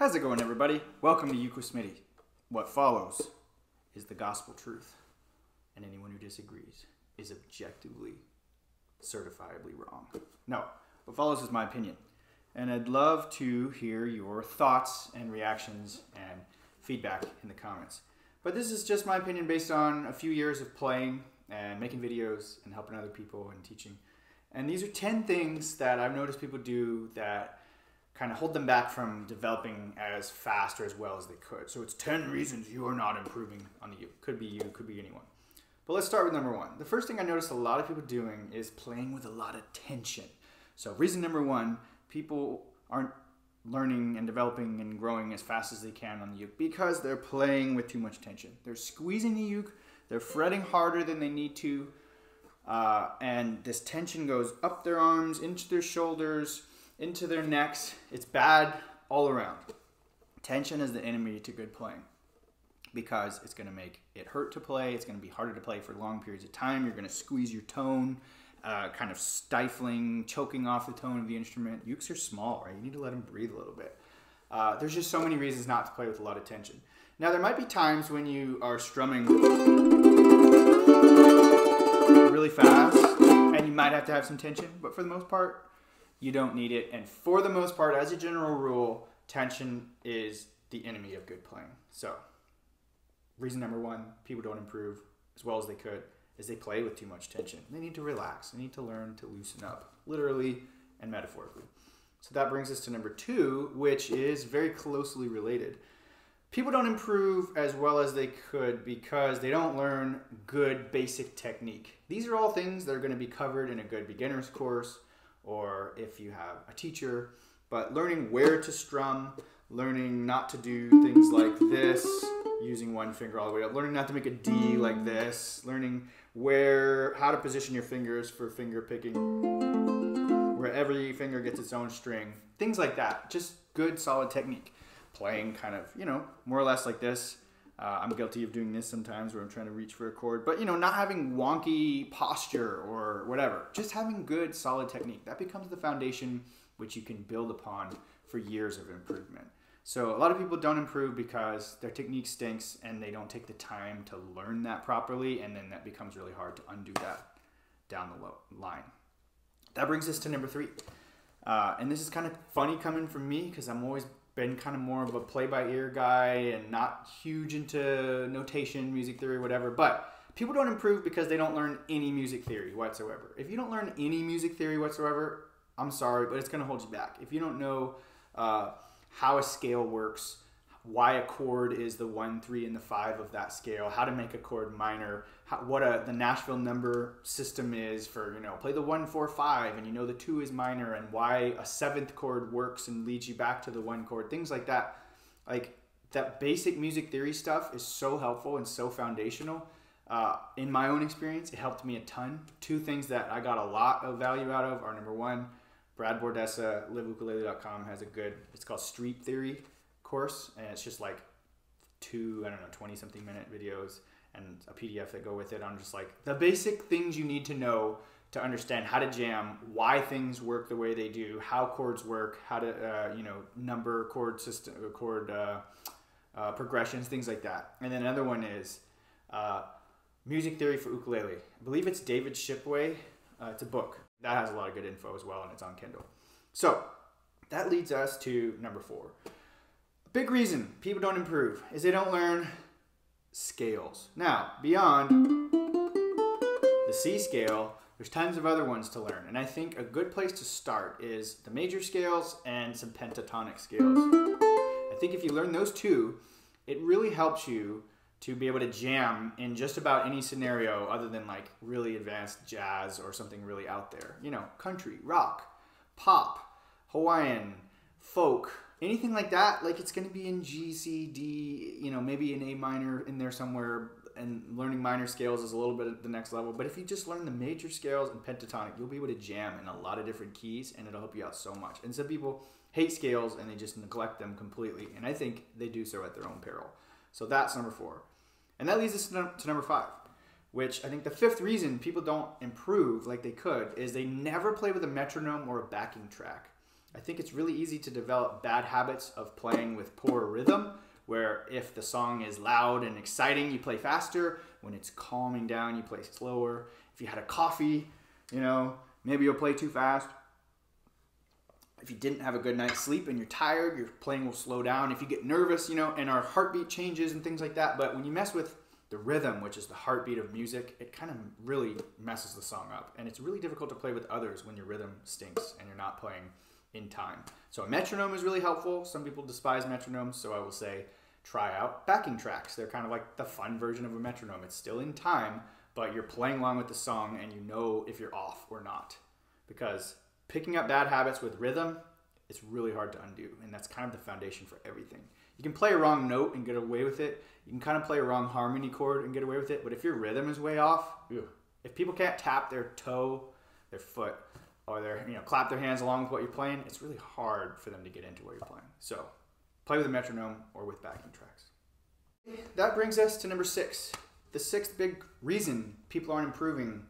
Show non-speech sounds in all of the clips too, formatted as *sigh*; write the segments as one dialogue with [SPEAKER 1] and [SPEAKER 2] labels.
[SPEAKER 1] How's it going, everybody? Welcome to with What follows is the gospel truth, and anyone who disagrees is objectively, certifiably wrong. No, what follows is my opinion, and I'd love to hear your thoughts and reactions and feedback in the comments. But this is just my opinion based on a few years of playing and making videos and helping other people and teaching. And these are 10 things that I've noticed people do that kind of hold them back from developing as fast or as well as they could. So it's 10 reasons you are not improving on the U. Could be you, could be anyone. But let's start with number one. The first thing I noticed a lot of people doing is playing with a lot of tension. So reason number one, people aren't learning and developing and growing as fast as they can on the uke because they're playing with too much tension. They're squeezing the uke, they're fretting harder than they need to, uh, and this tension goes up their arms, into their shoulders, into their necks. It's bad all around. Tension is the enemy to good playing because it's going to make it hurt to play. It's going to be harder to play for long periods of time. You're going to squeeze your tone, uh, kind of stifling, choking off the tone of the instrument. Ukes are small, right? You need to let them breathe a little bit. Uh, there's just so many reasons not to play with a lot of tension. Now, there might be times when you are strumming really fast and you might have to have some tension, but for the most part, you don't need it. And for the most part, as a general rule, tension is the enemy of good playing. So, reason number one people don't improve as well as they could is they play with too much tension. They need to relax, they need to learn to loosen up, literally and metaphorically. So, that brings us to number two, which is very closely related. People don't improve as well as they could because they don't learn good basic technique. These are all things that are going to be covered in a good beginner's course or if you have a teacher. But learning where to strum, learning not to do things like this, using one finger all the way up, learning not to make a D like this, learning where how to position your fingers for finger picking, where every finger gets its own string, things like that. Just good solid technique. Playing kind of, you know, more or less like this uh, I'm guilty of doing this sometimes where I'm trying to reach for a chord, but you know, not having wonky posture or whatever, just having good, solid technique. That becomes the foundation which you can build upon for years of improvement. So a lot of people don't improve because their technique stinks and they don't take the time to learn that properly, and then that becomes really hard to undo that down the line. That brings us to number three. Uh, and this is kind of funny coming from me because I'm always been kind of more of a play by ear guy and not huge into notation, music theory, whatever. But people don't improve because they don't learn any music theory whatsoever. If you don't learn any music theory whatsoever, I'm sorry, but it's going to hold you back. If you don't know uh, how a scale works, why a chord is the one, three, and the five of that scale, how to make a chord minor, how, what a, the Nashville number system is for, you know, play the one, four, five, and you know the two is minor, and why a seventh chord works and leads you back to the one chord, things like that. Like that basic music theory stuff is so helpful and so foundational. Uh, in my own experience, it helped me a ton. Two things that I got a lot of value out of are number one, Brad Bordessa, liveukulele.com has a good, it's called Street Theory course, and it's just like two, I don't know, 20 something minute videos and a PDF that go with it on just like the basic things you need to know to understand how to jam, why things work the way they do, how chords work, how to uh, you know number chord system, chord uh, uh, progressions, things like that. And then another one is uh, music theory for ukulele. I believe it's David Shipway. Uh, it's a book that has a lot of good info as well, and it's on Kindle. So that leads us to number four. Big reason people don't improve is they don't learn scales. Now, beyond the C scale, there's tons of other ones to learn. And I think a good place to start is the major scales and some pentatonic scales. I think if you learn those two, it really helps you to be able to jam in just about any scenario other than like really advanced jazz or something really out there. You know, country, rock, pop, Hawaiian, folk, anything like that, like it's going to be in G, C, D, you know, maybe an A minor in there somewhere. And learning minor scales is a little bit at the next level. But if you just learn the major scales and pentatonic, you'll be able to jam in a lot of different keys, and it'll help you out so much. And some people hate scales and they just neglect them completely, and I think they do so at their own peril. So that's number four, and that leads us to number five which I think the fifth reason people don't improve like they could is they never play with a metronome or a backing track. I think it's really easy to develop bad habits of playing with poor rhythm, where if the song is loud and exciting, you play faster. When it's calming down, you play slower. If you had a coffee, you know, maybe you'll play too fast. If you didn't have a good night's sleep and you're tired, your playing will slow down. If you get nervous, you know, and our heartbeat changes and things like that. But when you mess with the rhythm, which is the heartbeat of music, it kind of really messes the song up. And it's really difficult to play with others when your rhythm stinks and you're not playing in time. So a metronome is really helpful. Some people despise metronomes, so I will say try out backing tracks. They're kind of like the fun version of a metronome. It's still in time, but you're playing along with the song and you know if you're off or not. Because picking up bad habits with rhythm, it's really hard to undo, and that's kind of the foundation for everything. You can play a wrong note and get away with it. You can kind of play a wrong harmony chord and get away with it, but if your rhythm is way off, ew, if people can't tap their toe, their foot, you know clap their hands along with what you're playing, it's really hard for them to get into what you're playing. So play with a metronome or with backing tracks. That brings us to number six. The sixth big reason people aren't improving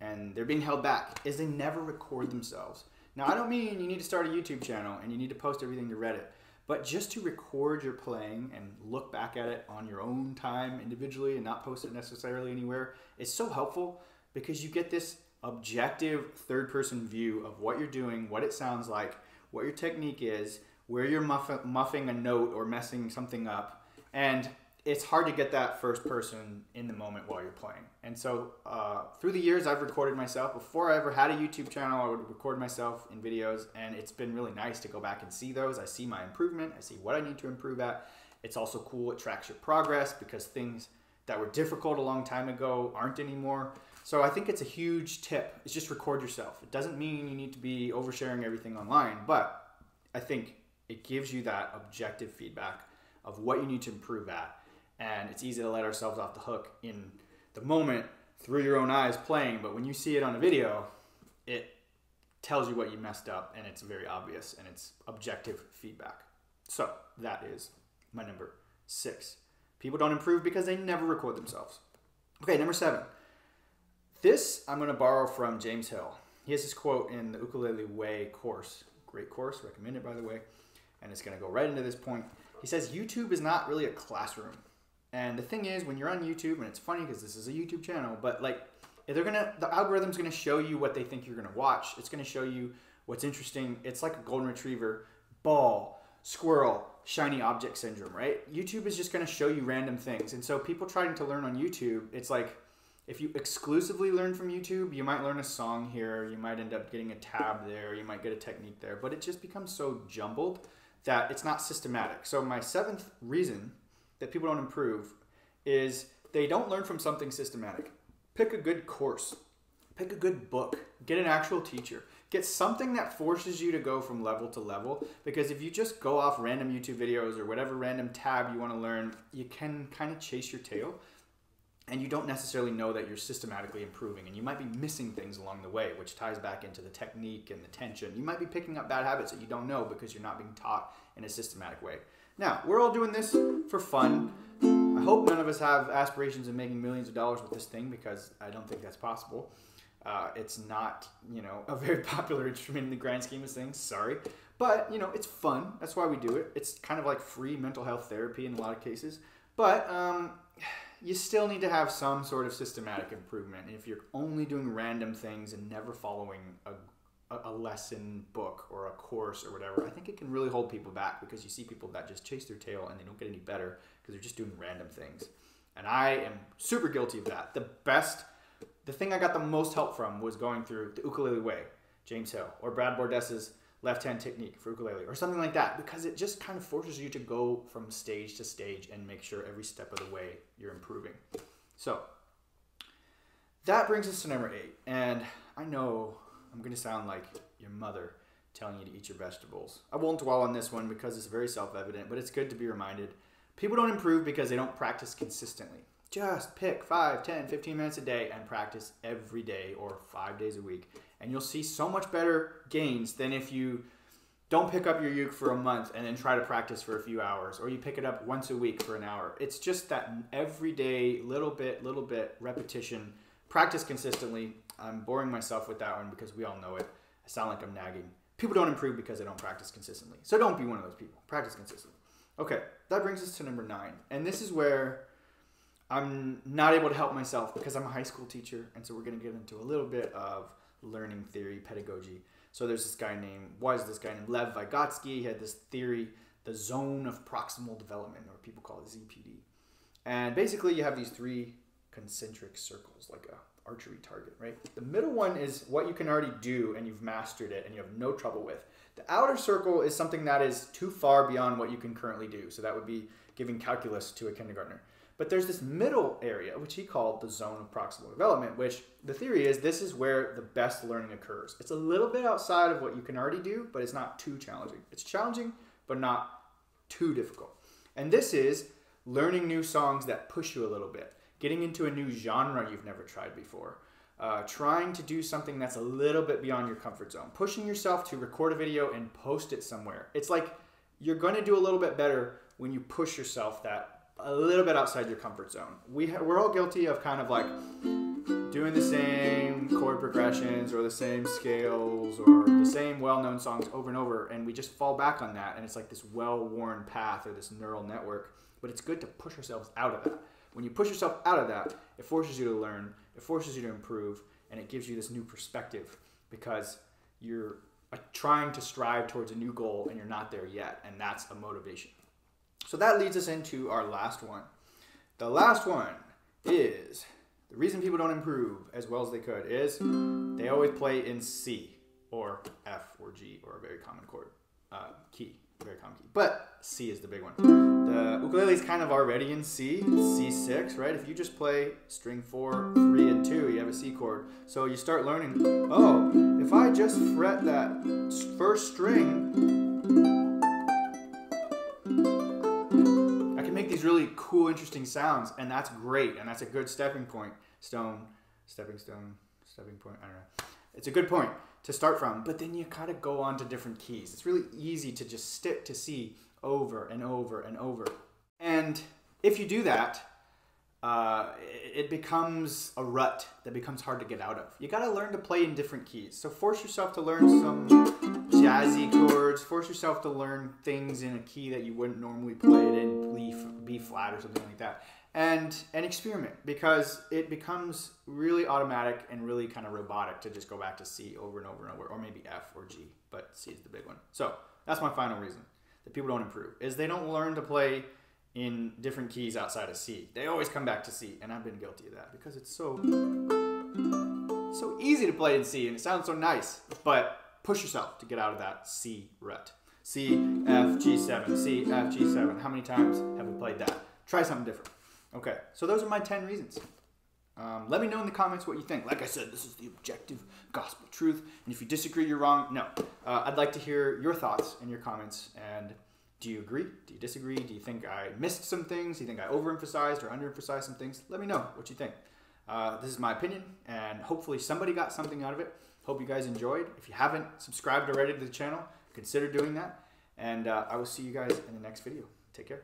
[SPEAKER 1] and they're being held back is they never record themselves. Now, I don't mean you need to start a YouTube channel and you need to post everything to Reddit, but just to record your playing and look back at it on your own time individually and not post it necessarily anywhere is so helpful because you get this objective third person view of what you're doing, what it sounds like, what your technique is, where you're muff- muffing a note or messing something up. And it's hard to get that first person in the moment while you're playing. And so uh, through the years, I've recorded myself. Before I ever had a YouTube channel, I would record myself in videos, and it's been really nice to go back and see those. I see my improvement, I see what I need to improve at. It's also cool, it tracks your progress because things that were difficult a long time ago aren't anymore. So I think it's a huge tip. It's just record yourself. It doesn't mean you need to be oversharing everything online, but I think it gives you that objective feedback of what you need to improve at. And it's easy to let ourselves off the hook in the moment through your own eyes playing, but when you see it on a video, it tells you what you messed up and it's very obvious and it's objective feedback. So that is my number six. People don't improve because they never record themselves. Okay, number seven this I'm going to borrow from James Hill. He has this quote in the Ukulele Way course. Great course, recommend it by the way. And it's going to go right into this point. He says YouTube is not really a classroom. And the thing is, when you're on YouTube, and it's funny because this is a YouTube channel, but like, if they're gonna, the algorithm's gonna show you what they think you're gonna watch. It's gonna show you what's interesting. It's like a golden retriever, ball, squirrel, shiny object syndrome, right? YouTube is just gonna show you random things. And so people trying to learn on YouTube, it's like if you exclusively learn from YouTube, you might learn a song here, you might end up getting a tab there, you might get a technique there, but it just becomes so jumbled that it's not systematic. So, my seventh reason that people don't improve is they don't learn from something systematic. Pick a good course, pick a good book, get an actual teacher, get something that forces you to go from level to level. Because if you just go off random YouTube videos or whatever random tab you want to learn, you can kind of chase your tail and you don't necessarily know that you're systematically improving and you might be missing things along the way which ties back into the technique and the tension. You might be picking up bad habits that you don't know because you're not being taught in a systematic way. Now we're all doing this for fun. I hope none of us have aspirations of making millions of dollars with this thing because i don't think that's possible. Uh, it's not you know a very *laughs* popular instrument in the grand scheme of things sorry. But you know it's fun. That's why we do it. It's kind of like free mental health therapy in a lot of cases. But um, you still need to have some sort of systematic improvement. And if you're only doing random things and never following a, a lesson book or a course or whatever, I think it can really hold people back because you see people that just chase their tail and they don't get any better because they're just doing random things. And I am super guilty of that. The best, the thing I got the most help from was going through the ukulele way, James Hill, or Brad Bordessa's left hand technique for ukulele or something like that because it just kind of forces you to go from stage to stage and make sure every step of the way you're improving. So that brings us to number eight. And I know I'm going to sound like your mother telling you to eat your vegetables. I won't dwell on this one because it's very self evident, but it's good to be reminded. People don't improve because they don't practice consistently. Just pick 5, 10, 15 minutes a day and practice every day or five days a week and you'll see so much better gains than if you don't pick up your uke for a month and then try to practice for a few hours or you pick it up once a week for an hour it's just that everyday little bit little bit repetition practice consistently i'm boring myself with that one because we all know it i sound like i'm nagging people don't improve because they don't practice consistently. So don't be one of those people. Practice consistently. Okay, that brings us to number nine. And this is where I'm not able to help myself because I'm a high school teacher. And so we're going to get into a little bit of learning theory, pedagogy. So there's this guy named, was this guy named Lev Vygotsky. He had this theory, the zone of proximal development, or people call it ZPD. And basically, you have these three concentric circles, like a archery target, right? The middle one is what you can already do and you've mastered it and you have no trouble with. The outer circle is something that is too far beyond what you can currently do. So that would be giving calculus to a kindergartner. But there's this middle area, which he called the zone of proximal development, which the theory is this is where the best learning occurs. It's a little bit outside of what you can already do, but it's not too challenging. It's challenging, but not too difficult. And this is learning new songs that push you a little bit getting into a new genre you've never tried before, uh, trying to do something that's a little bit beyond your comfort zone, pushing yourself to record a video and post it somewhere. It's like you're going to do a little bit better when you push yourself that a little bit outside your comfort zone. We ha- we're all guilty of kind of like doing the same chord progressions or the same scales or the same well-known songs over and over and we just fall back on that and it's like this well-worn path or this neural network but it's good to push ourselves out of that when you push yourself out of that, it forces you to learn, it forces you to improve, and it gives you this new perspective because you're uh, trying to strive towards a new goal and you're not there yet, and that's a motivation. So that leads us into our last one. The last one is the reason people don't improve as well as they could is they always play in C or F or G or a very common chord uh, key very common key. But C is the big one. The ukulele is kind of already in C, C6, right? If you just play string four, three, and two, you have a C chord. So you start learning, oh, if I just fret that first string, cool, interesting sounds, and that's great, and that's a good stepping point. Stone, stepping stone, stepping point, I don't know. It's a good point to start from, but then you kind of go on to different keys. It's really easy to just stick to C over and over and over. And if you do that, uh, it becomes a rut that becomes hard to get out of. You got to learn to play in different keys. So force yourself to learn some jazzy chords. Force yourself to learn things in a key that you wouldn't normally play it in, B flat or something like that and and experiment because it becomes really automatic and really kind of robotic to just go back to C over and over and over, or maybe F or G, but C is the big one. So that's my final reason that people don't improve is they don't learn to play in different keys outside of C. They always come back to C, and I've been guilty of that because it's so so easy to play in C and it sounds so nice, but push yourself to get out of that C rut. C, F, G7, C, F, G7. How many times have we played that? Try something different. Okay, so those are my 10 reasons. Um, let me know in the comments what you think. Like I said, this is the objective gospel truth. And if you disagree, you're wrong. No. Uh, I'd like to hear your thoughts and your comments. And do you agree? Do you disagree? Do you think I missed some things? Do you think I overemphasized or underemphasized some things? Let me know what you think. Uh, this is my opinion, and hopefully somebody got something out of it. Hope you guys enjoyed. If you haven't subscribed already to the channel, consider doing that. And uh, I will see you guys in the next video. Take care.